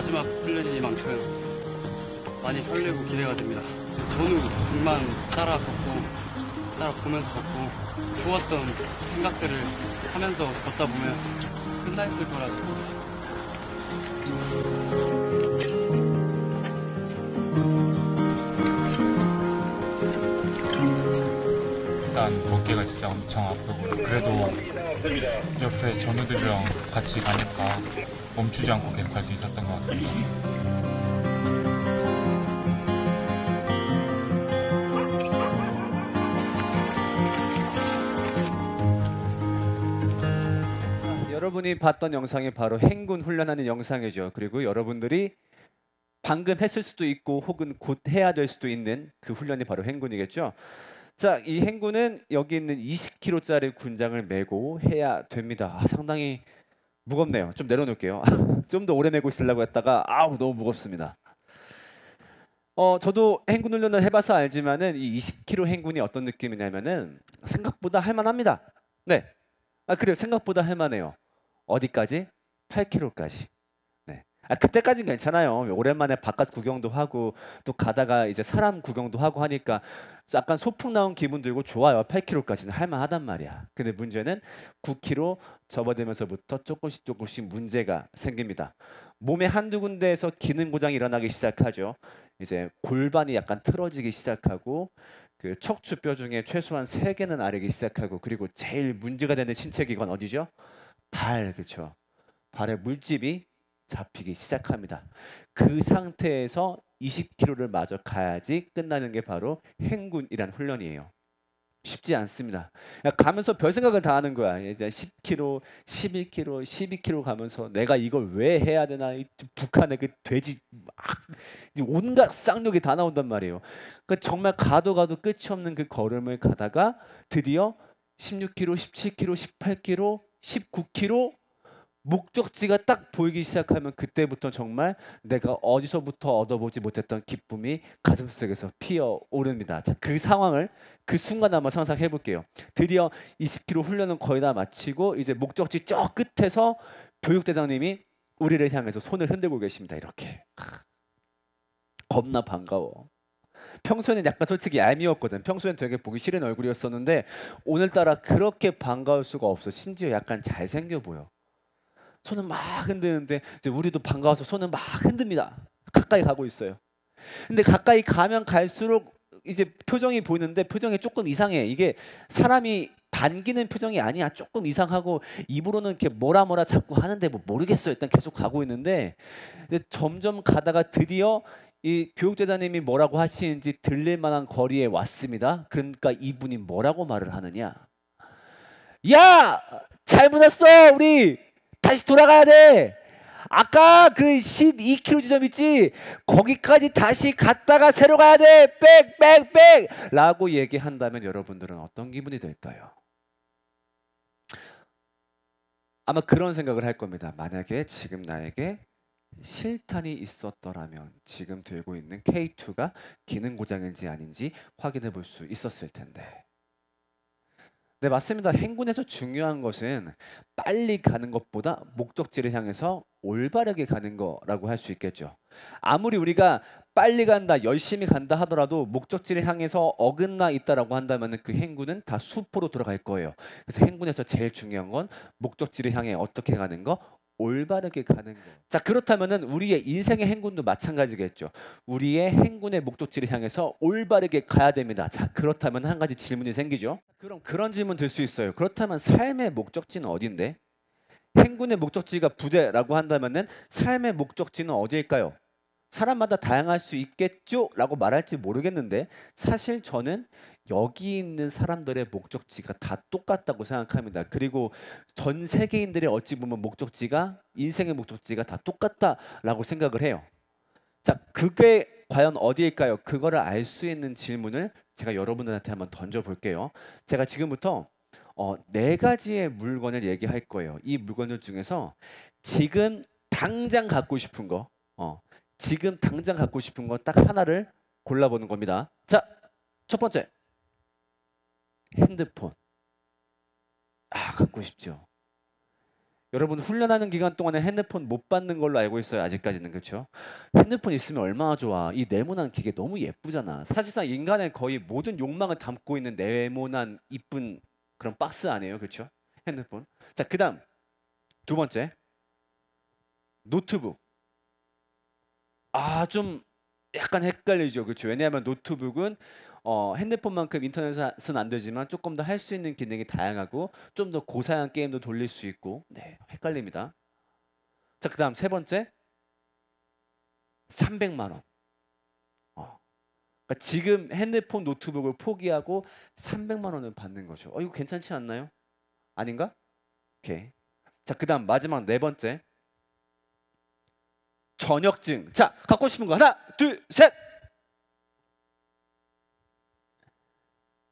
마지막 훈련이니만큼 많이 설레고 기대가 됩니다. 저는 등만 따라 걷고 따라 보면서 걷고 좋았던 생각들을 하면서 걷다 보면 끝나 있을 거라서 일단 어깨가 진짜 엄청 아프고 그래도 옆에 전우들이랑 같이 가니까 멈추지 않고 계속 갈 수 있었던 것 같습니다. 여러분이 봤던 영상이 바로 행군 훈련하는 영상이죠. 그리고 여러분들이 방금 했을 수도 있고 혹은 곧 해야 될 수도 있는 그 훈련이 바로 행군이겠죠. 자, 이 행군은 여기 있는 20kg짜리 군장을 메고 해야 됩니다. 아, 상당히 무겁네요. 좀 내려놓을게요. 좀 더 오래 메고 있으려고 했다가 아우 너무 무겁습니다. 어, 저도 행군 훈련을 해봐서 알지만은 이 20kg 행군이 어떤 느낌이냐면은 생각보다 할만합니다. 네, 아 그래요. 생각보다 할만해요. 어디까지? 8km까지. 네. 아 그때까진 괜찮아요. 오랜만에 바깥 구경도 하고 또 가다가 이제 사람 구경도 하고 하니까 약간 소풍 나온 기분 들고 좋아요. 8km까지는 할만하단 말이야. 근데 문제는 9km 접어들면서부터 조금씩 조금씩 문제가 생깁니다. 몸의 한두 군데에서 기능 고장이 일어나기 시작하죠. 이제 골반이 약간 틀어지기 시작하고 그 척추뼈 중에 최소한 세 개는 아르기 시작하고 그리고 제일 문제가 되는 신체 기관 어디죠? 발 그렇죠. 발에 물집이 잡히기 시작합니다. 그 상태에서 20km를 마저 가야지 끝나는 게 바로 행군이란 훈련이에요. 쉽지 않습니다. 그냥 가면서 별 생각을 다 하는 거야. 이제 10km, 11km, 12km 가면서 내가 이걸 왜 해야 되나? 이 북한의 그 돼지 막 온갖 쌍욕이 다 나온단 말이에요. 그 정말 가도 가도 끝이 없는 그 걸음을 가다가 드디어 16km, 17km, 18km, 19km 목적지가 딱 보이기 시작하면 그때부터 정말 내가 어디서부터 얻어보지 못했던 기쁨이 가슴속에서 피어오릅니다. 자, 그 상황을 그 순간 한번 상상해 볼게요. 드디어 20km 훈련은 거의 다 마치고 이제 목적지 저 끝에서 교육대장님이 우리를 향해서 손을 흔들고 계십니다. 이렇게. 겁나 반가워. 평소에는 약간 솔직히 얄미웠거든. 평소엔 되게 보기 싫은 얼굴이었었는데 오늘따라 그렇게 반가울 수가 없어. 심지어 약간 잘생겨 보여. 손을 막 흔드는데 우리도 반가워서 손을 막 흔듭니다. 가까이 가고 있어요. 근데 가까이 가면 갈수록 이제 표정이 보이는데 표정이 조금 이상해. 이게 사람이 반기는 표정이 아니야. 조금 이상하고 입으로는 이렇게 뭐라 뭐라 자꾸 하는데 뭐 모르겠어요. 일단 계속 가고 있는데 점점 가다가 드디어 이 교육대장님이 뭐라고 하시는지 들릴 만한 거리에 왔습니다. 그러니까 이분이 뭐라고 말을 하느냐? 야, 잘못 왔어, 우리 다시 돌아가야 돼. 아까 그 12km 지점 있지? 거기까지 다시 갔다가 새로 가야 돼. 백, 백, 백. 라고 얘기한다면 여러분들은 어떤 기분이 될까요? 아마 그런 생각을 할 겁니다. 만약에 지금 나에게 실탄이 있었더라면 지금 들고 있는 K2가 기능 고장인지 아닌지 확인해 볼 수 있었을 텐데. 네, 맞습니다. 행군에서 중요한 것은 빨리 가는 것보다 목적지를 향해서 올바르게 가는 거라고 할 수 있겠죠. 아무리 우리가 빨리 간다, 열심히 간다 하더라도 목적지를 향해서 어긋나 있다라고 한다면 그 행군은 다 수포로 돌아갈 거예요. 그래서 행군에서 제일 중요한 건 목적지를 향해 어떻게 가는 거, 올바르게 가는 거. 자 그렇다면은 우리의 인생의 행군도 마찬가지겠죠. 우리의 행군의 목적지를 향해서 올바르게 가야 됩니다. 자 그렇다면 한 가지 질문이 생기죠. 그럼 그런 질문 들 수 있어요. 그렇다면 삶의 목적지는 어딘데? 행군의 목적지가 부대라고 한다면은 삶의 목적지는 어디일까요? 사람마다 다양할 수 있겠죠라고 말할지 모르겠는데 사실 저는 여기 있는 사람들의 목적지가 다 똑같다고 생각합니다. 그리고 전 세계인들의 어찌 보면 목적지가 인생의 목적지가 다 똑같다라고 생각을 해요. 자, 그게 과연 어디일까요? 그거를 알 수 있는 질문을 제가 여러분들한테 한번 던져 볼게요. 제가 지금부터 어, 네 가지의 물건을 얘기할 거예요. 이 물건들 중에서 지금 당장 갖고 싶은 거, 어, 지금 당장 갖고 싶은 거 딱 하나를 골라보는 겁니다. 자, 첫 번째. 핸드폰. 아, 갖고 싶죠. 여러분 훈련하는 기간 동안에 핸드폰 못 받는 걸로 알고 있어요. 아직까지는 그렇죠. 핸드폰 있으면 얼마나 좋아. 이 네모난 기계 너무 예쁘잖아. 사실상 인간의 거의 모든 욕망을 담고 있는 네모난 이쁜 그런 박스 아니에요, 그렇죠? 핸드폰. 자, 그다음 두 번째 노트북. 아, 좀 약간 헷갈리죠, 그렇죠? 왜냐하면 노트북은 어, 핸드폰만큼 인터넷은 안 되지만 조금 더 할 수 있는 기능이 다양하고 좀 더 고사양 게임도 돌릴 수 있고 네 헷갈립니다. 자 그다음 세 번째 300만 원. 어. 그러니까 지금 핸드폰 노트북을 포기하고 300만 원을 받는 거죠. 어 이거 괜찮지 않나요? 아닌가? 오케이. 자 그다음 마지막 네 번째 전역증. 자 갖고 싶은 거 하나 둘 셋.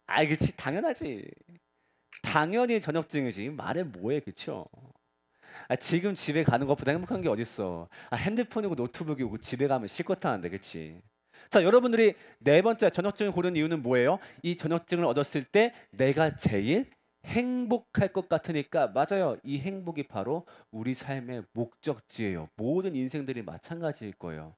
아이 그치. 당연하지. 당연히 전역증이지. 말해 뭐해 그쵸? 아, 지금 집에 가는 것보다 행복한 게 어딨어. 아, 핸드폰이고 노트북이고 집에 가면 실컷 하는데 그치? 자 여러분들이 네 번째 전역증을 고른 이유는 뭐예요? 이 전역증을 얻었을 때 내가 제일 행복할 것 같으니까. 맞아요. 이 행복이 바로 우리 삶의 목적지예요. 모든 인생들이 마찬가지일 거예요.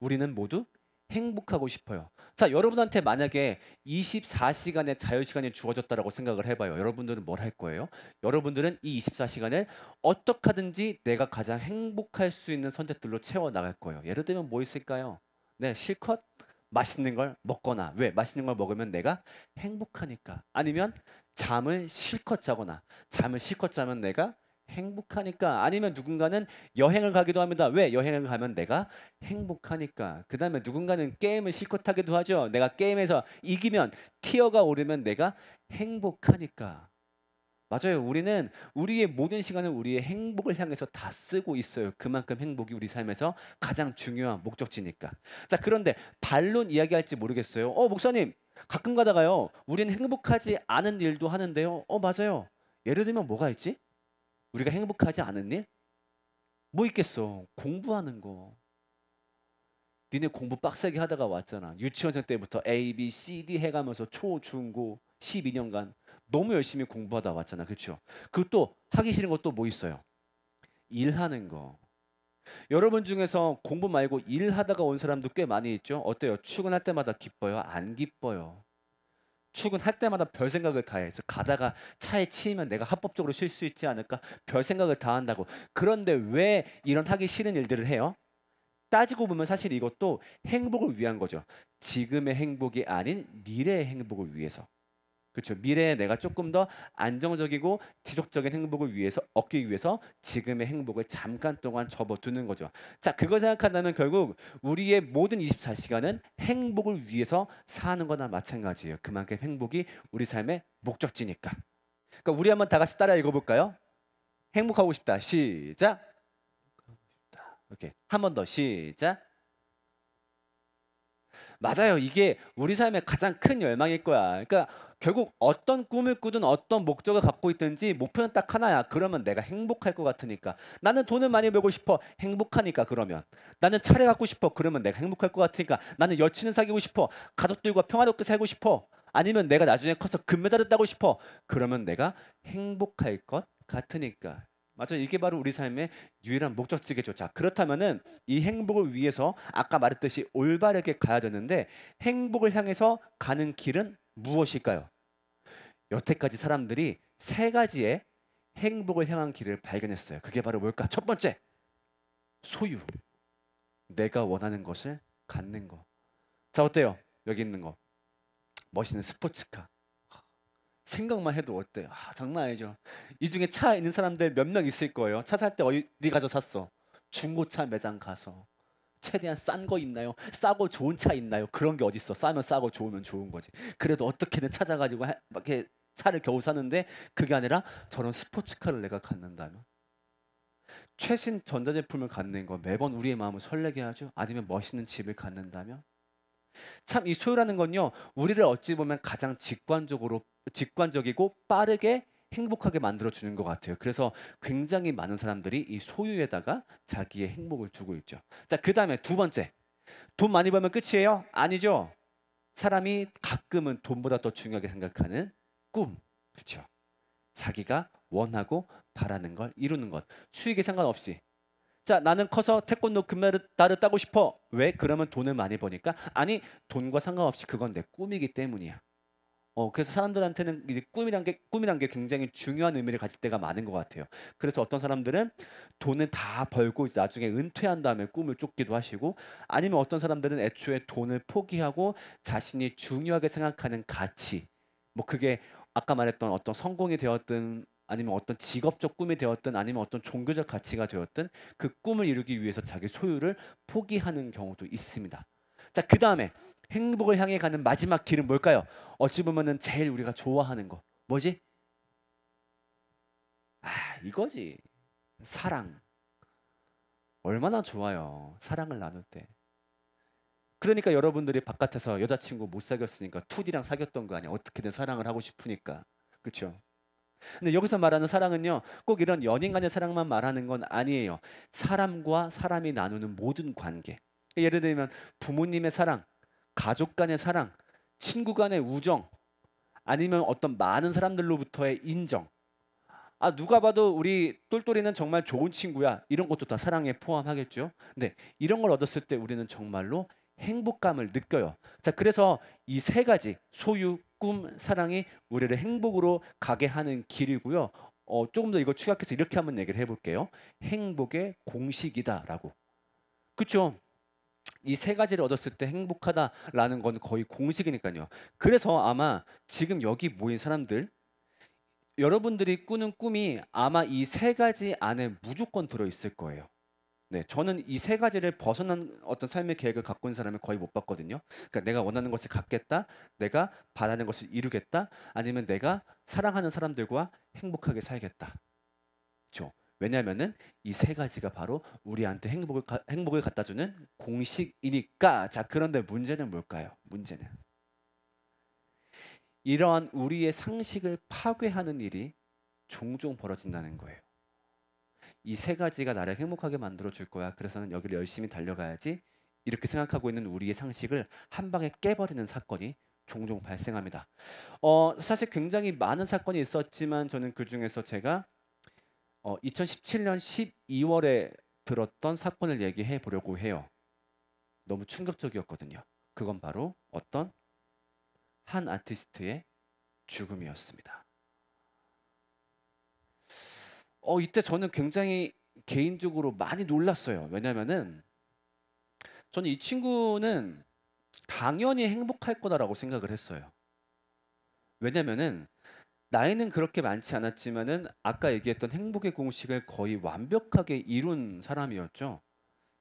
우리는 모두 행복하고 싶어요. 자, 여러분한테 만약에 24시간의 자유 시간이 주어졌다라고 생각을 해봐요. 여러분들은 뭘 할 거예요? 여러분들은 이 24시간을 어떻게 하든지 내가 가장 행복할 수 있는 선택들로 채워 나갈 거예요. 예를 들면 뭐 있을까요? 네, 실컷 맛있는 걸 먹거나 왜 맛있는 걸 먹으면 내가 행복하니까 아니면 잠을 실컷 자거나 잠을 실컷 자면 내가 행복하니까 아니면 누군가는 여행을 가기도 합니다. 왜? 여행을 가면 내가 행복하니까. 그 다음에 누군가는 게임을 실컷 하기도 하죠. 내가 게임에서 이기면 티어가 오르면 내가 행복하니까. 맞아요. 우리는 우리의 모든 시간을 우리의 행복을 향해서 다 쓰고 있어요. 그만큼 행복이 우리 삶에서 가장 중요한 목적지니까. 자, 그런데 반론 이야기할지 모르겠어요. 어, 목사님, 가끔 가다가요. 우리는 행복하지 않은 일도 하는데요. 어, 맞아요. 예를 들면 뭐가 있지? 우리가 행복하지 않은 일? 뭐 있겠어? 공부하는 거. 니네 공부 빡세게 하다가 왔잖아. 유치원생 때부터 A, B, C, D 해가면서 초, 중, 고 12년간 너무 열심히 공부하다 왔잖아. 그렇죠? 그또 하기 싫은 것도 뭐 있어요? 일하는 거. 여러분 중에서 공부 말고 일하다가 온 사람도 꽤 많이 있죠. 어때요? 출근할 때마다 기뻐요? 안 기뻐요? 출근할 때마다 별 생각을 다 해. 가다가 차에 치이면 내가 합법적으로 쉴 수 있지 않을까? 별 생각을 다 한다고. 그런데 왜 이런 하기 싫은 일들을 해요? 따지고 보면 사실 이것도 행복을 위한 거죠. 지금의 행복이 아닌 미래의 행복을 위해서. 그렇죠. 미래에 내가 조금 더 안정적이고 지속적인 행복을 위해서 얻기 위해서 지금의 행복을 잠깐 동안 접어두는 거죠. 자, 그걸 생각한다면 결국 우리의 모든 24시간은 행복을 위해서 사는 거나 마찬가지예요. 그만큼 행복이 우리 삶의 목적지니까. 그러니까 우리 한번 다 같이 따라 읽어볼까요? 행복하고 싶다. 시작. 오케이. 한번 더 시작. 맞아요. 이게 우리 삶의 가장 큰 열망일 거야. 그러니까 결국 어떤 꿈을 꾸든 어떤 목적을 갖고 있든지 목표는 딱 하나야. 그러면 내가 행복할 것 같으니까. 나는 돈을 많이 벌고 싶어. 행복하니까 그러면. 나는 차를 갖고 싶어. 그러면 내가 행복할 것 같으니까. 나는 여친을 사귀고 싶어. 가족들과 평화롭게 살고 싶어. 아니면 내가 나중에 커서 금메달을 따고 싶어. 그러면 내가 행복할 것 같으니까. 맞아요. 이게 바로 우리 삶의 유일한 목적지겠죠. 자, 그렇다면은 이 행복을 위해서 아까 말했듯이 올바르게 가야 되는데 행복을 향해서 가는 길은 무엇일까요? 여태까지 사람들이 세 가지의 행복을 향한 길을 발견했어요. 그게 바로 뭘까? 첫 번째, 소유. 내가 원하는 것을 갖는 거. 자, 어때요? 여기 있는 거. 멋있는 스포츠카. 생각만 해도 어때? 아, 장난 아니죠. 이 중에 차 있는 사람들 몇 명 있을 거예요. 차 살 때 어디 가서 샀어? 중고차 매장 가서. 최대한 싼 거 있나요? 싸고 좋은 차 있나요? 그런 게 어딨어? 싸면 싸고 좋으면 좋은 거지. 그래도 어떻게든 찾아가지고 막 이렇게 차를 겨우 사는데 그게 아니라 저런 스포츠카를 내가 갖는다면 최신 전자제품을 갖는 거 매번 우리의 마음을 설레게 하죠. 아니면 멋있는 집을 갖는다면 참 이 소유라는 건요 우리를 어찌 보면 가장 직관적으로 직관적이고 빠르게 행복하게 만들어 주는 것 같아요. 그래서 굉장히 많은 사람들이 이 소유에다가 자기의 행복을 두고 있죠. 자, 그 다음에 두 번째. 돈 많이 벌면 끝이에요? 아니죠. 사람이 가끔은 돈보다 더 중요하게 생각하는 꿈. 그렇죠. 자기가 원하고 바라는 걸 이루는 것. 수익에 상관없이. 자, 나는 커서 태권도 금메달을 따고 싶어. 왜? 그러면 돈을 많이 버니까? 아니, 돈과 상관없이 그건 내 꿈이기 때문이야. 어, 그래서 사람들한테는 이제 꿈이란 게 꿈이란 게 굉장히 중요한 의미를 가질 때가 많은 것 같아요. 그래서 어떤 사람들은 돈을 다 벌고 나중에 은퇴한 다음에 꿈을 쫓기도 하시고 아니면 어떤 사람들은 애초에 돈을 포기하고 자신이 중요하게 생각하는 가치 뭐 그게 아까 말했던 어떤 성공이 되었든 아니면 어떤 직업적 꿈이 되었든 아니면 어떤 종교적 가치가 되었든 그 꿈을 이루기 위해서 자기 소유를 포기하는 경우도 있습니다. 자, 그 다음에 행복을 향해 가는 마지막 길은 뭘까요? 어찌 보면은 제일 우리가 좋아하는 거. 뭐지? 아 이거지. 사랑. 얼마나 좋아요 사랑을 나눌 때. 그러니까 여러분들이 바깥에서 여자친구 못 사귀었으니까 투디랑 사귀었던 거 아니야. 어떻게든 사랑을 하고 싶으니까. 그렇죠 근데 여기서 말하는 사랑은요 꼭 이런 연인 간의 사랑만 말하는 건 아니에요. 사람과 사람이 나누는 모든 관계 예를 들면 부모님의 사랑 가족 간의 사랑 친구 간의 우정 아니면 어떤 많은 사람들로부터의 인정. 아 누가 봐도 우리 똘똘이는 정말 좋은 친구야. 이런 것도 다 사랑에 포함하겠죠? 근데 이런 걸 얻었을 때 우리는 정말로 행복감을 느껴요. 자 그래서 이 세 가지 소유 꿈 사랑이 우리를 행복으로 가게 하는 길이고요. 어, 조금 더 이거 추격해서 이렇게 한번 얘기를 해볼게요. 행복의 공식이다라고. 그렇죠 이 세 가지를 얻었을 때 행복하다라는 건 거의 공식이니까요. 그래서 아마 지금 여기 모인 사람들 여러분들이 꾸는 꿈이 아마 이 세 가지 안에 무조건 들어 있을 거예요. 네, 저는 이 세 가지를 벗어난 어떤 삶의 계획을 갖고 있는 사람을 거의 못 봤거든요. 그러니까 내가 원하는 것을 갖겠다, 내가 바라는 것을 이루겠다, 아니면 내가 사랑하는 사람들과 행복하게 살겠다. 그렇죠? 왜냐하면은 이 세 가지가 바로 우리한테 행복을 가- 행복을 갖다 주는 공식이니까. 자, 그런데 문제는 뭘까요? 문제는 이러한 우리의 상식을 파괴하는 일이 종종 벌어진다는 거예요. 이 세 가지가 나를 행복하게 만들어 줄 거야. 그래서는 여기를 열심히 달려가야지. 이렇게 생각하고 있는 우리의 상식을 한 방에 깨버리는 사건이 종종 발생합니다. 어, 사실 굉장히 많은 사건이 있었지만 저는 그 중에서 제가 어, 2017년 12월에 들었던 사건을 얘기해 보려고 해요. 너무 충격적이었거든요. 그건 바로 어떤 한 아티스트의 죽음이었습니다. 어, 이때 저는 굉장히 개인적으로 많이 놀랐어요. 왜냐면은 저는 이 친구는 당연히 행복할 거다라고 생각을 했어요. 왜냐면은 나이는 그렇게 많지 않았지만은 아까 얘기했던 행복의 공식을 거의 완벽하게 이룬 사람이었죠.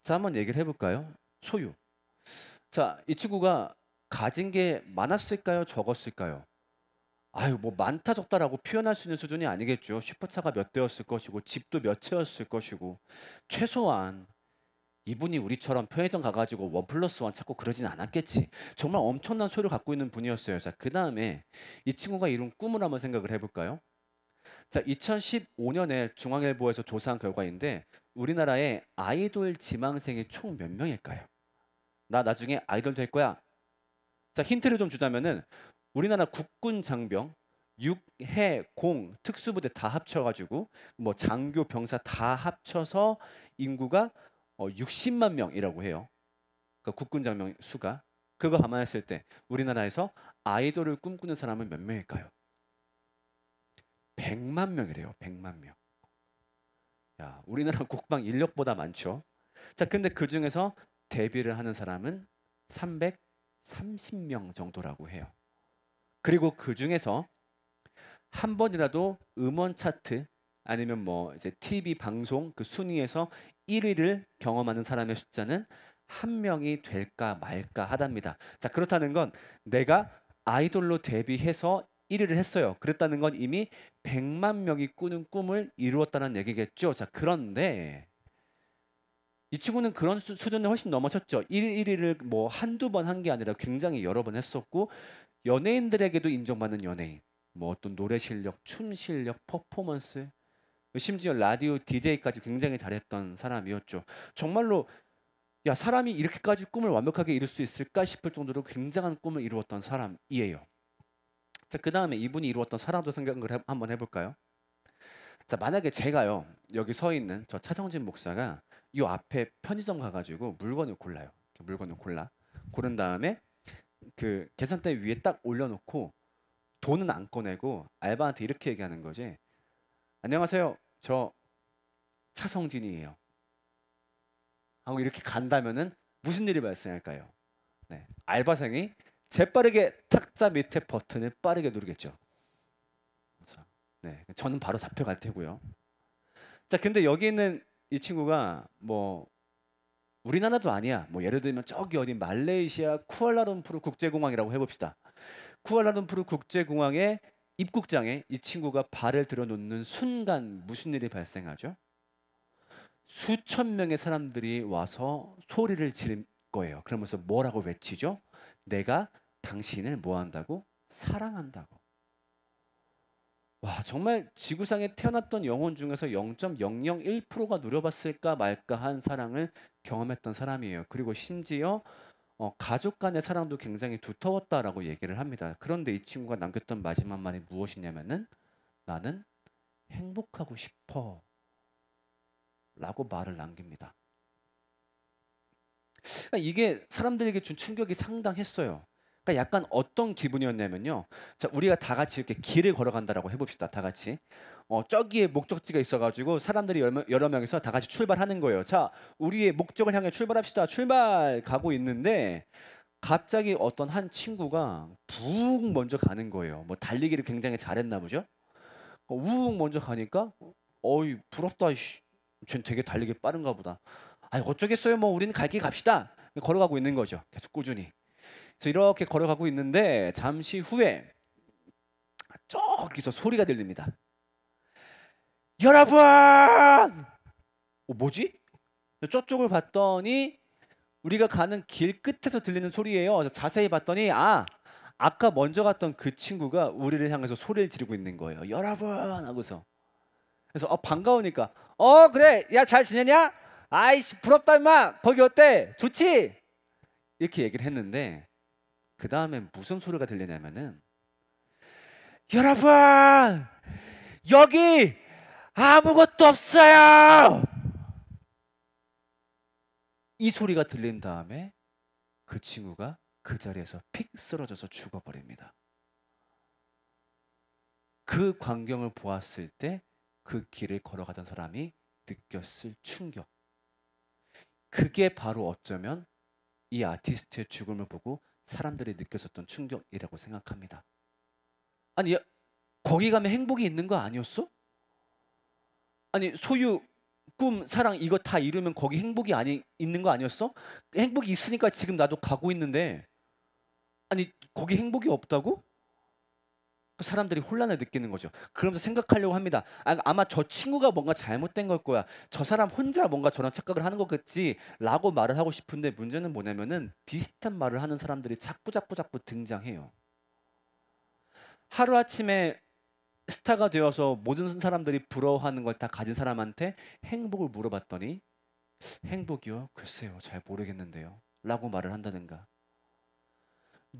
자, 한번 얘기를 해볼까요? 소유. 자, 이 친구가 가진 게 많았을까요? 적었을까요? 아유, 뭐 많다 적다라고 표현할 수 있는 수준이 아니겠죠. 슈퍼차가 몇 대였을 것이고 집도 몇 채였을 것이고 최소한 이분이 우리처럼 편의점 가가지고 원 플러스 원 찾고 그러진 않았겠지. 정말 엄청난 소유를 갖고 있는 분이었어요. 자, 그 다음에 이 친구가 이룬 꿈을 한번 생각을 해볼까요? 자, 2015년에 중앙일보에서 조사한 결과인데 우리나라의 아이돌 지망생이 총 몇 명일까요? 나 나중에 아이돌 될 거야. 자, 힌트를 좀 주자면은 우리나라 국군 장병, 육, 해, 공, 특수부대 다 합쳐가지고 뭐 장교, 병사 다 합쳐서 인구가 어, 60만 명이라고 해요. 그러니까 국군 장병 수가 그거 감안했을 때 우리나라에서 아이돌을 꿈꾸는 사람은 몇 명일까요? 100만 명이래요. 100만 명. 야, 우리나라 국방 인력보다 많죠. 자, 근데 그 중에서 데뷔를 하는 사람은 330명 정도라고 해요. 그리고 그 중에서 한 번이라도 음원 차트 아니면 뭐 이제 TV 방송 그 순위에서 1위를 경험하는 사람의 숫자는 한 명이 될까 말까 하답니다. 자, 그렇다는 건 내가 아이돌로 데뷔해서 1위를 했어요. 그랬다는 건 이미 100만 명이 꾸는 꿈을 이루었다는 얘기겠죠. 자, 그런데 이 친구는 그런 수, 수준을 훨씬 넘어섰죠. 1, 1위를 뭐 한두 번 한 게 아니라 굉장히 여러 번 했었고 연예인들에게도 인정받는 연예인. 뭐 어떤 노래 실력, 춤 실력, 퍼포먼스, 심지어 라디오 DJ까지 굉장히 잘했던 사람이었죠. 정말로 야 사람이 이렇게까지 꿈을 완벽하게 이룰 수 있을까 싶을 정도로 굉장한 꿈을 이루었던 사람이에요. 자, 그 다음에 이분이 이루었던 사랑도 생각을 해, 한번 해볼까요? 자 만약에 제가요 여기 서 있는 저 차정진 목사가 이 앞에 편의점 가가지고 물건을 골라요. 물건을 골라 고른 다음에 그 계산대 위에 딱 올려놓고 돈은 안 꺼내고 알바한테 이렇게 얘기하는 거지. 안녕하세요. 저 차성진이에요. 하고 이렇게 간다면은 무슨 일이 발생할까요? 네, 알바생이 재빠르게 탁자 밑에 버튼을 빠르게 누르겠죠. 네, 저는 바로 잡혀갈 테고요. 자, 근데 여기 있는 이 친구가 뭐 우리나라도 아니야. 뭐 예를 들면 저기 어디 말레이시아 쿠알라룸푸르 국제공항이라고 해봅시다. 쿠알라룸푸르 국제공항의 입국장에 이 친구가 발을 들어놓는 순간 무슨 일이 발생하죠? 수천 명의 사람들이 와서 소리를 지를 거예요. 그러면서 뭐라고 외치죠? 내가 당신을 뭐 한다고? 사랑한다고. 와, 정말 지구상에 태어났던 영혼 중에서 0.001%가 누려봤을까 말까 한 사랑을 경험했던 사람이에요. 그리고 심지어 어, 가족 간의 사랑도 굉장히 두터웠다라고 얘기를 합니다. 그런데 이 친구가 남겼던 마지막 말이 무엇이냐면은 나는 행복하고 싶어. 라고 말을 남깁니다. 그러니까 이게 사람들에게 준 충격이 상당했어요. 그러니까 약간 어떤 기분이었냐면요. 자, 우리가 다 같이 이렇게 길을 걸어간다라고 해봅시다. 다 같이. 어, 저기에 목적지가 있어가지고 사람들이 여러, 명- 여러 명이서 다 같이 출발하는 거예요. 자, 우리의 목적을 향해 출발합시다. 출발 가고 있는데 갑자기 어떤 한 친구가 붕 먼저 가는 거예요. 뭐 달리기를 굉장히 잘했나 보죠. 어, 우웅 먼저 가니까 어이 부럽다. 씨. 쟨 되게 달리기 빠른가 보다. 아 어쩌겠어요. 뭐 우리는 갈 길 갑시다. 걸어가고 있는 거죠. 계속 꾸준히. 그래서 이렇게 걸어가고 있는데 잠시 후에 저기서 소리가 들립니다. 여러분! 어, 뭐지? 저쪽을 봤더니 우리가 가는 길 끝에서 들리는 소리예요. 자세히 봤더니 아 아까 먼저 갔던 그 친구가 우리를 향해서 소리를 지르고 있는 거예요. 여러분 하고서 그래서 어 반가우니까 어 그래 야 잘 지내냐? 아이씨 부럽다 임마 거기 어때? 좋지? 이렇게 얘기를 했는데 그 다음에 무슨 소리가 들리냐면은 여러분 여기 아무것도 없어요. 이 소리가 들린 다음에 그 친구가 그 자리에서 픽 쓰러져서 죽어버립니다. 그 광경을 보았을 때 그 길을 걸어가던 사람이 느꼈을 충격. 그게 바로 어쩌면 이 아티스트의 죽음을 보고 사람들이 느꼈었던 충격이라고 생각합니다. 아니, 야, 거기 가면 행복이 있는 거 아니었어? 아니, 소유, 꿈, 사랑 이거 다 이루면 거기 행복이 아니 있는 거 아니었어? 행복이 있으니까 지금 나도 가고 있는데 아니 거기 행복이 없다고? 사람들이 혼란을 느끼는 거죠. 그러면서 생각하려고 합니다. 아, 아마 저 친구가 뭔가 잘못된 걸 거야. 저 사람 혼자 뭔가 저런 착각을 하는 거겠지라고 말을 하고 싶은데 문제는 뭐냐면은 비슷한 말을 하는 사람들이 자꾸 자꾸 자꾸 등장해요. 하루 아침에 스타가 되어서 모든 사람들이 부러워하는 걸 다 가진 사람한테 행복을 물어봤더니 행복이요? 글쎄요, 잘 모르겠는데요. 라고 말을 한다든가.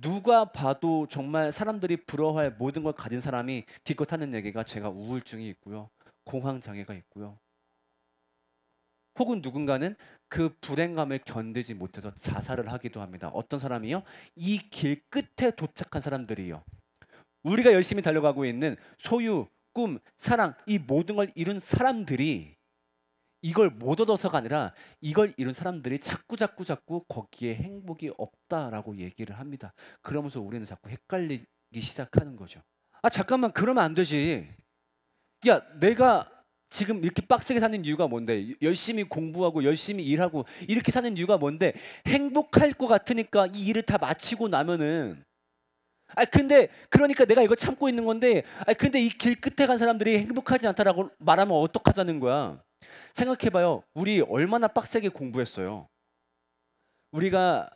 누가 봐도 정말 사람들이 부러워할 모든 걸 가진 사람이 기껏 하는 얘기가 제가 우울증이 있고요. 공황 장애가 있고요. 혹은 누군가는 그 불행감을 견디지 못해서 자살을 하기도 합니다. 어떤 사람이요? 이 길 끝에 도착한 사람들이요. 우리가 열심히 달려가고 있는 소유, 꿈, 사랑 이 모든 걸 이룬 사람들이 이걸 못 얻어서가 아니라 이걸 이룬 사람들이 자꾸 자꾸 자꾸 거기에 행복이 없다라고 얘기를 합니다. 그러면서 우리는 자꾸 헷갈리기 시작하는 거죠. 아 잠깐만 그러면 안 되지. 야 내가 지금 이렇게 빡세게 사는 이유가 뭔데? 열심히 공부하고 열심히 일하고 이렇게 사는 이유가 뭔데? 행복할 것 같으니까 이 일을 다 마치고 나면은 아 근데 그러니까 내가 이거 참고 있는 건데 아 근데 이 길 끝에 간 사람들이 행복하지 않다라고 말하면 어떡하자는 거야? 생각해봐요. 우리 얼마나 빡세게 공부했어요. 우리가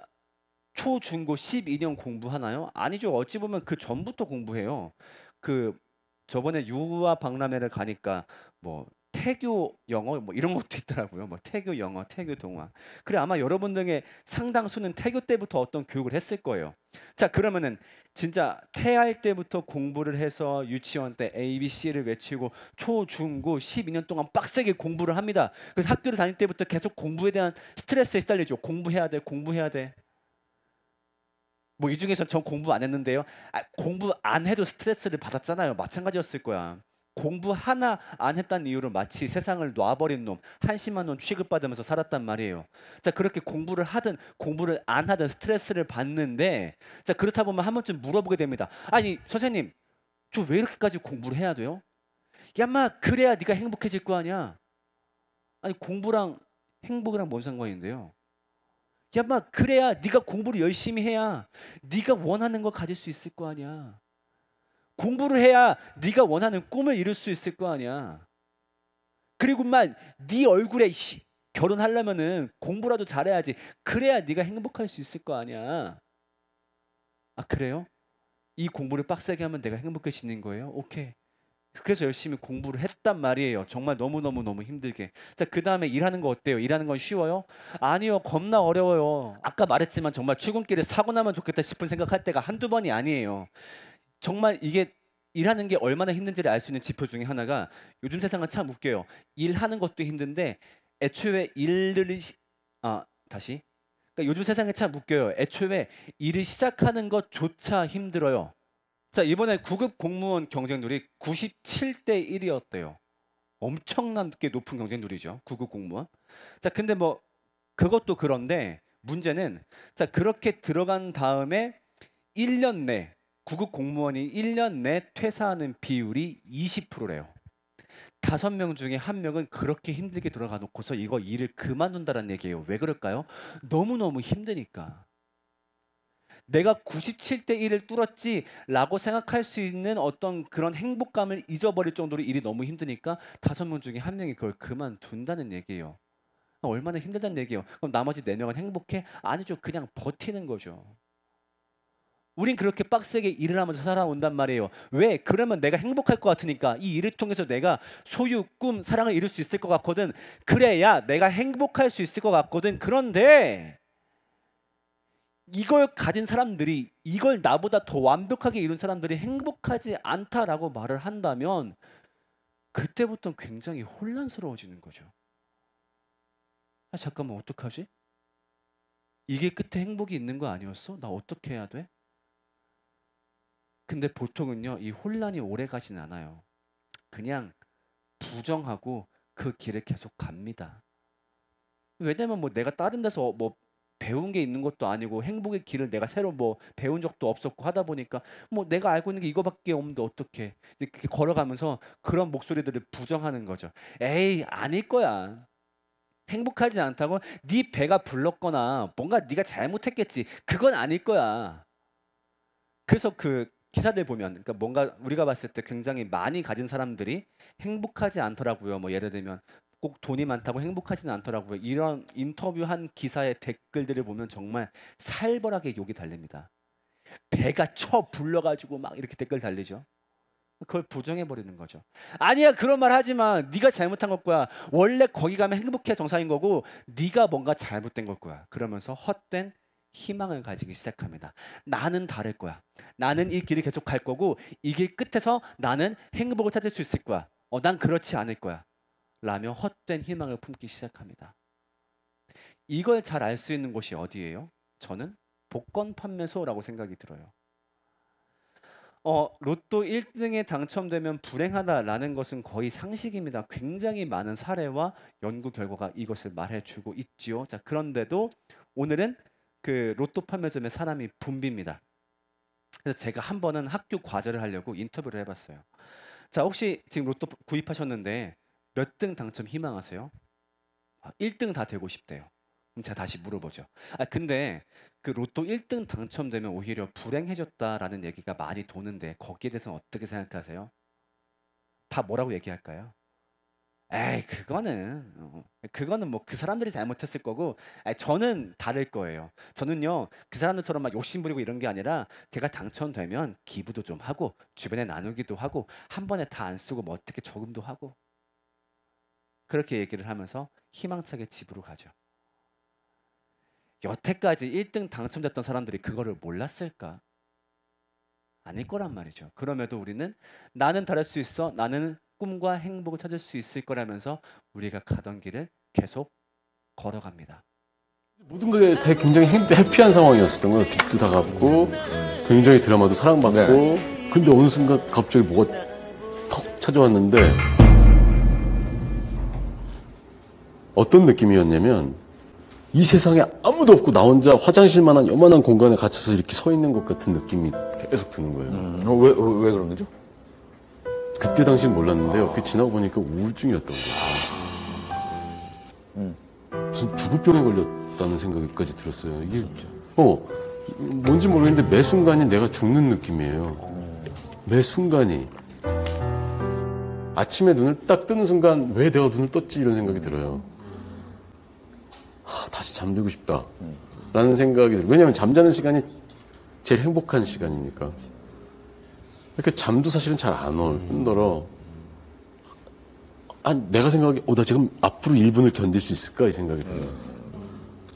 초, 중, 고 12년 공부하나요? 아니죠. 어찌 보면 그 전부터 공부해요. 그 저번에 유아 박람회를 가니까 뭐 태교 영어 뭐 이런 것도 있더라고요. 뭐 태교 영어, 태교 동화. 그래 아마 여러분 중에 상당수는 태교 때부터 어떤 교육을 했을 거예요. 자 그러면은 진짜 태할 때부터 공부를 해서 유치원 때 A, B, C를 외치고 초, 중, 고 12년 동안 빡세게 공부를 합니다. 그래서 학교를 다닐 때부터 계속 공부에 대한 스트레스에 시달리죠. 공부해야 돼, 공부해야 돼. 뭐이 중에서 전 공부 안 했는데요. 아, 공부 안 해도 스트레스를 받았잖아요. 마찬가지였을 거야. 공부 하나 안 했다는 이유로 마치 세상을 놔버린 놈, 한심한 놈 취급받으면서 살았단 말이에요. 자 그렇게 공부를 하든 공부를 안 하든 스트레스를 받는데 자 그렇다 보면 한 번쯤 물어보게 됩니다. 아니 선생님, 저 왜 이렇게까지 공부를 해야 돼요? 야마 그래야 네가 행복해질 거 아니야. 아니 공부랑 행복이랑 뭔 상관인데요? 야마 그래야 네가 공부를 열심히 해야 네가 원하는 거 가질 수 있을 거 아니야. 공부를 해야 네가 원하는 꿈을 이룰 수 있을 거 아니야. 그리고만 네 얼굴에 씨, 결혼하려면은 공부라도 잘해야지. 그래야 네가 행복할 수 있을 거 아니야. 아 그래요? 이 공부를 빡세게 하면 내가 행복해지는 거예요? 오케이. 그래서 열심히 공부를 했단 말이에요. 정말 너무너무 너무 힘들게. 자, 그 다음에 일하는 거 어때요? 일하는 건 쉬워요? 아니요. 겁나 어려워요. 아까 말했지만 정말 출근길에 사고 나면 좋겠다 싶은 생각할 때가 한두 번이 아니에요. 정말 이게 일하는 게 얼마나 힘든지를 알 수 있는 지표 중에 하나가 요즘 세상은 참 웃겨요. 일하는 것도 힘든데 애초에 일을 시, 아 다시 그러니까 요즘 세상에 참 웃겨요. 애초에 일을 시작하는 것조차 힘들어요. 자 이번에 구급 공무원 경쟁률이 97대 1이었대요. 엄청나게 높은 경쟁률이죠. 구급 공무원. 자 근데 뭐 그것도 그런데 문제는 자 그렇게 들어간 다음에 1년 내 구급 공무원이 1년 내 퇴사하는 비율이 20%래요. 다섯 명 중에 한 명은 그렇게 힘들게 들어가 놓고서 이거 일을 그만둔다는 얘기예요. 왜 그럴까요? 너무너무 힘드니까. 내가 97대 1을 뚫었지라고 생각할 수 있는 어떤 그런 행복감을 잊어버릴 정도로 일이 너무 힘드니까 다섯 명 중에 한 명이 그걸 그만둔다는 얘기예요. 얼마나 힘들다는 얘기예요. 그럼 나머지 네 명은 행복해? 아니죠. 그냥 버티는 거죠. 우린 그렇게 빡세게 일을 하면서 살아온단 말이에요. 왜? 그러면 내가 행복할 것 같으니까 이 일을 통해서 내가 소유, 꿈, 사랑을 이룰 수 있을 것 같거든. 그래야 내가 행복할 수 있을 것 같거든. 그런데 이걸 가진 사람들이 이걸 나보다 더 완벽하게 이룬 사람들이 행복하지 않다라고 말을 한다면 그때부터 굉장히 혼란스러워지는 거죠. 아 잠깐만 어떡하지? 이게 끝에 행복이 있는 거 아니었어? 나 어떻게 해야 돼? 근데 보통은요 이 혼란이 오래 가진 않아요. 그냥 부정하고 그 길을 계속 갑니다. 왜냐면 뭐 내가 다른 데서 뭐 배운 게 있는 것도 아니고 행복의 길을 내가 새로 뭐 배운 적도 없었고 하다 보니까 뭐 내가 알고 있는 게 이거밖에 없는데 어떻게 이렇게 걸어가면서 그런 목소리들을 부정하는 거죠. 에이 아닐 거야. 행복하지 않다고 네 배가 불렀거나 뭔가 네가 잘못했겠지. 그건 아닐 거야. 그래서 그 기사들 보면 그러니까 뭔가 우리가 봤을 때 굉장히 많이 가진 사람들이 행복하지 않더라고요. 뭐 예를 들면 꼭 돈이 많다고 행복하지는 않더라고요. 이런 인터뷰한 기사의 댓글들을 보면 정말 살벌하게 욕이 달립니다. 배가 쳐 불러가지고 막 이렇게 댓글 달리죠. 그걸 부정해 버리는 거죠. 아니야 그런 말 하지 마. 네가 잘못한 걸 거야. 원래 거기 가면 행복해 정상인 거고 네가 뭔가 잘못된 걸 거야. 그러면서 헛된 희망을 가지기 시작합니다. 나는 다를 거야. 나는 이 길을 계속 갈 거고 이 길 끝에서 나는 행복을 찾을 수 있을 거야. 어, 난 그렇지 않을 거야. 라며 헛된 희망을 품기 시작합니다. 이걸 잘 알 수 있는 곳이 어디예요? 저는 복권 판매소라고 생각이 들어요. 어, 로또 1등에 당첨되면 불행하다라는 것은 거의 상식입니다. 굉장히 많은 사례와 연구 결과가 이것을 말해주고 있지요. 자, 그런데도 오늘은 그 로또 판매점에 사람이 붐빕니다. 그래서 제가 한 번은 학교 과제를 하려고 인터뷰를 해봤어요. 자, 혹시 지금 로또 구입하셨는데 몇 등 당첨 희망하세요? 아, 1등 다 되고 싶대요. 그럼 제가 다시 물어보죠. 아, 근데 그 로또 1등 당첨되면 오히려 불행해졌다라는 얘기가 많이 도는데 거기에 대해서는 어떻게 생각하세요? 다 뭐라고 얘기할까요? 에이 그거는 어, 그거는 뭐 그 사람들이 잘못했을 거고 아이, 저는 다를 거예요. 저는요 그 사람들처럼 막 욕심 부리고 이런 게 아니라 제가 당첨되면 기부도 좀 하고 주변에 나누기도 하고 한 번에 다 안 쓰고 뭐 어떻게 저금도 하고 그렇게 얘기를 하면서 희망차게 집으로 가죠. 여태까지 1등 당첨됐던 사람들이 그거를 몰랐을까? 아닐 거란 말이죠. 그럼에도 우리는 나는 다를 수 있어. 나는 꿈과 행복을 찾을 수 있을 거라면서 우리가 가던 길을 계속 걸어갑니다. 모든 게다 굉장히 해- 해피한 상황이었었던 거예요. 빚도 다 갚고 굉장히 드라마도 사랑받고 근데 어느 순간 갑자기 뭐가 턱 찾아왔는데 어떤 느낌이었냐면 이 세상에 아무도 없고 나 혼자 화장실만한 요만한 공간에 갇혀서 이렇게 서 있는 것 같은 느낌이 계속 드는 거예요. 음, 어, 왜, 왜, 왜 그런 거죠? 그때 당시는 몰랐는데요. 그 지나고 보니까 우울증이었던 거예요. 무슨 죽을병에 걸렸다는 생각까지 들었어요. 이게 어 뭔지 모르겠는데 매 순간이 내가 죽는 느낌이에요. 매 순간이 아침에 눈을 딱 뜨는 순간 왜 내가 눈을 떴지 이런 생각이 들어요. 하, 다시 잠들고 싶다라는 생각이 들어요. 왜냐하면 잠자는 시간이 제일 행복한 시간이니까. 그러니까 잠도 사실은 잘 안 올 뿐더러 아, 내가 생각하기에 어, 나 지금 앞으로 1분을 견딜 수 있을까 이 생각이 들어요.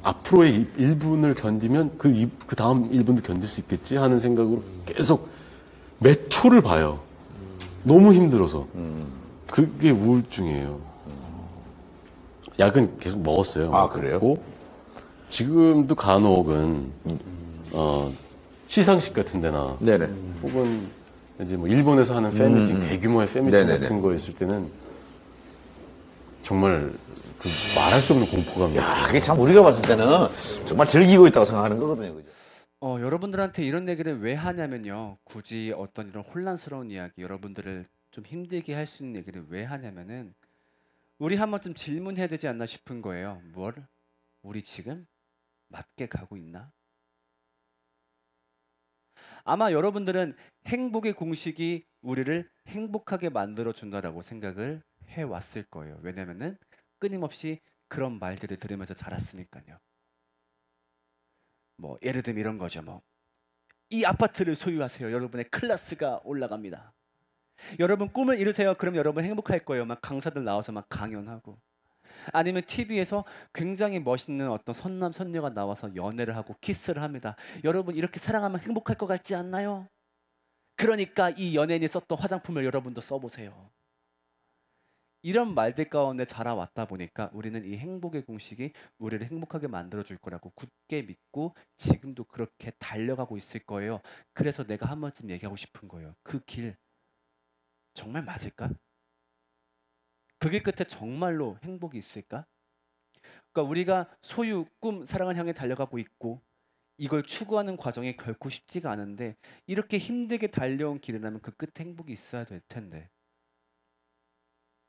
앞으로의 1분을 견디면 그, 이- 그 다음 1분도 견딜 수 있겠지 하는 생각으로 계속 몇 초를 봐요. 너무 힘들어서. 그게 우울증이에요. 약은 계속 먹었어요. 아, 그래요? 지금도 간혹은 어, 시상식 같은 데나 네네. 혹은 이제 뭐 일본에서 하는 팬미팅 대규모의 팬미팅 네네네. 같은 거 있을 때는 정말 그 말할 수 없는 공포감이 야, 그게 참 우리가 봤을 때는 정말 즐기고 있다고 생각하는 거거든요. 그죠? 어, 여러분들한테 이런 얘기를 왜 하냐면요. 굳이 어떤 이런 혼란스러운 이야기, 여러분들을 좀 힘들게 할 수 있는 얘기를 왜 하냐면은 우리 한 번쯤 질문해야 되지 않나 싶은 거예요. 뭘? 우리 지금 맞게 가고 있나? 아마 여러분들은 행복의 공식이 우리를 행복하게 만들어 준다라고 생각을 해 왔을 거예요. 왜냐면은 끊임없이 그런 말들을 들으면서 자랐으니까요. 뭐 예를 들면 이런 거죠. 뭐 이 아파트를 소유하세요. 여러분의 클래스가 올라갑니다. 여러분 꿈을 이루세요. 그럼 여러분 행복할 거예요. 막 강사들 나와서 막 강연하고 아니면 TV에서 굉장히 멋있는 어떤 선남 선녀가 나와서 연애를 하고 키스를 합니다. 여러분 이렇게 사랑하면 행복할 것 같지 않나요? 그러니까 이 연예인이 썼던 화장품을 여러분도 써보세요. 이런 말들 가운데 자라왔다 보니까 우리는 이 행복의 공식이 우리를 행복하게 만들어 줄 거라고 굳게 믿고 지금도 그렇게 달려가고 있을 거예요. 그래서 내가 한 번쯤 얘기하고 싶은 거예요. 그 길 정말 맞을까? 그길 끝에 정말로 행복이 있을까? 그러니까 우리가 소유, 꿈, 사랑을 향해 달려가고 있고 이걸 추구하는 과정이 결코 쉽지가 않은데 이렇게 힘들게 달려온 길이라면 그 끝에 행복이 있어야 될 텐데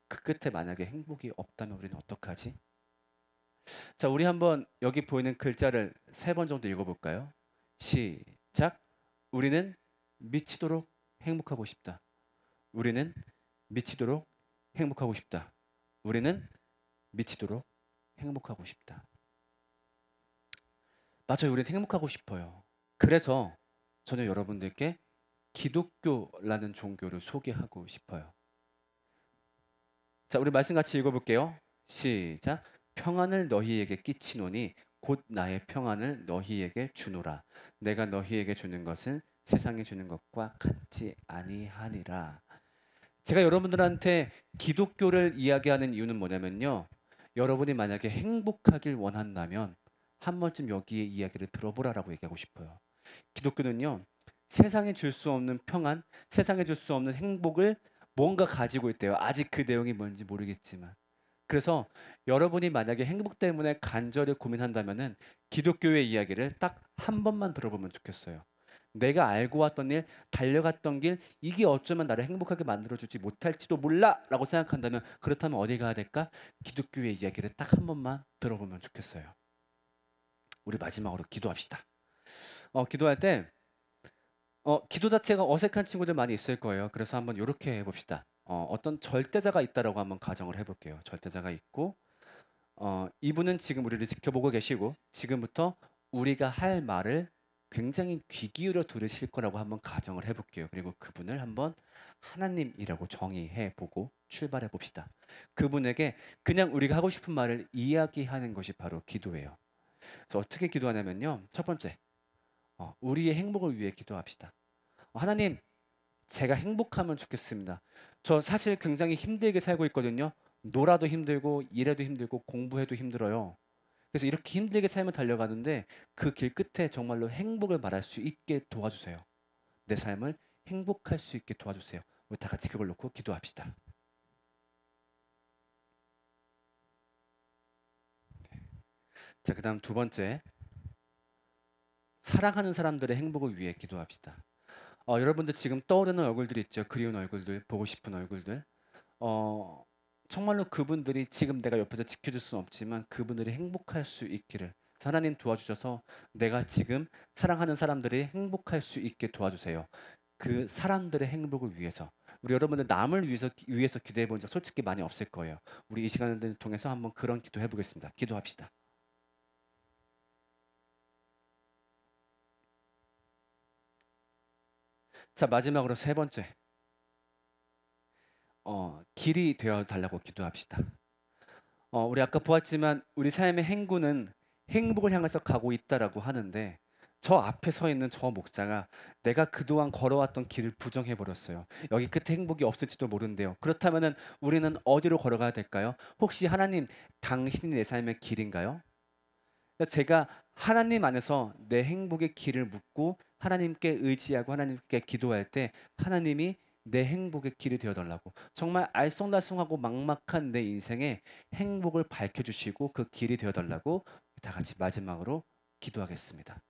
그 끝에 만약에 행복이 없다면 우리는 어떡하지? 자, 우리 한번 여기 보이는 글자를 세 번 정도 읽어볼까요? 시작. 우리는 미치도록 행복하고 싶다. 우리는 미치도록 행복하고 싶다. 우리는 미치도록 행복하고 싶다. 맞아요. 우리는 행복하고 싶어요. 그래서 저는 여러분들께 기독교라는 종교를 소개하고 싶어요. 자, 우리 말씀 같이 읽어볼게요. 시작. 평안을 너희에게 끼치노니 곧 나의 평안을 너희에게 주노라. 내가 너희에게 주는 것은 세상에 주는 것과 같지 아니하니라. 제가 여러분들한테 기독교를 이야기하는 이유는 뭐냐면요. 여러분이 만약에 행복하길 원한다면 한 번쯤 여기에 이야기를 들어보라라고 얘기하고 싶어요. 기독교는요. 세상에 줄 수 없는 평안, 세상에 줄 수 없는 행복을 뭔가 가지고 있대요. 아직 그 내용이 뭔지 모르겠지만. 그래서 여러분이 만약에 행복 때문에 간절히 고민한다면은 기독교의 이야기를 딱 한 번만 들어보면 좋겠어요. 내가 알고 왔던 일, 달려갔던 길, 이게 어쩌면 나를 행복하게 만들어주지 못할지도 몰라라고 생각한다면 그렇다면 어디 가야 될까? 기독교의 이야기를 딱 한 번만 들어보면 좋겠어요. 우리 마지막으로 기도합시다. 어, 기도할 때 어, 기도 자체가 어색한 친구들 많이 있을 거예요. 그래서 한번 이렇게 해봅시다. 어, 어떤 절대자가 있다라고 한번 가정을 해볼게요. 절대자가 있고 어, 이분은 지금 우리를 지켜보고 계시고 지금부터 우리가 할 말을 굉장히 귀 기울여 들으실 거라고 한번 가정을 해볼게요. 그리고 그분을 한번 하나님이라고 정의해 보고 출발해 봅시다. 그분에게 그냥 우리가 하고 싶은 말을 이야기하는 것이 바로 기도예요. 그래서 어떻게 기도하냐면요. 첫 번째, 어, 우리의 행복을 위해 기도합시다. 어, 하나님, 제가 행복하면 좋겠습니다. 저 사실 굉장히 힘들게 살고 있거든요. 놀아도 힘들고 일해도 힘들고 공부해도 힘들어요. 그래서 이렇게 힘들게 삶을 달려가는데 그 길 끝에 정말로 행복을 말할 수 있게 도와주세요. 내 삶을 행복할 수 있게 도와주세요. 우리 다 같이 그걸 놓고 기도합시다. 네. 자, 그 다음 두 번째. 사랑하는 사람들의 행복을 위해 기도합시다. 어, 여러분들 지금 떠오르는 얼굴들 있죠. 그리운 얼굴들, 보고 싶은 얼굴들. 어, 정말로 그분들이 지금 내가 옆에서 지켜줄 수는 없지만 그분들이 행복할 수 있기를 하나님 도와주셔서 내가 지금 사랑하는 사람들이 행복할 수 있게 도와주세요. 그 사람들의 행복을 위해서 우리 여러분들 남을 위해서 위해서 기도해 본 적 솔직히 많이 없을 거예요. 우리 이 시간을 통해서 한번 그런 기도해 보겠습니다. 기도합시다. 자 마지막으로 세 번째 어, 길이 되어 달라고 기도합시다. 어, 우리 아까 보았지만 우리 삶의 행군은 행복을 향해서 가고 있다라고 하는데 저 앞에 서 있는 저 목사가 내가 그동안 걸어왔던 길을 부정해 버렸어요. 여기 끝에 행복이 없을지도 모른대요. 그렇다면은 우리는 어디로 걸어가야 될까요? 혹시 하나님 당신이 내 삶의 길인가요? 제가 하나님 안에서 내 행복의 길을 묻고 하나님께 의지하고 하나님께 기도할 때 하나님이 내 행복의 길이 되어달라고 정말 알쏭달쏭하고 막막한 내 인생에 행복을 밝혀주시고 그 길이 되어달라고 다 같이 마지막으로 기도하겠습니다.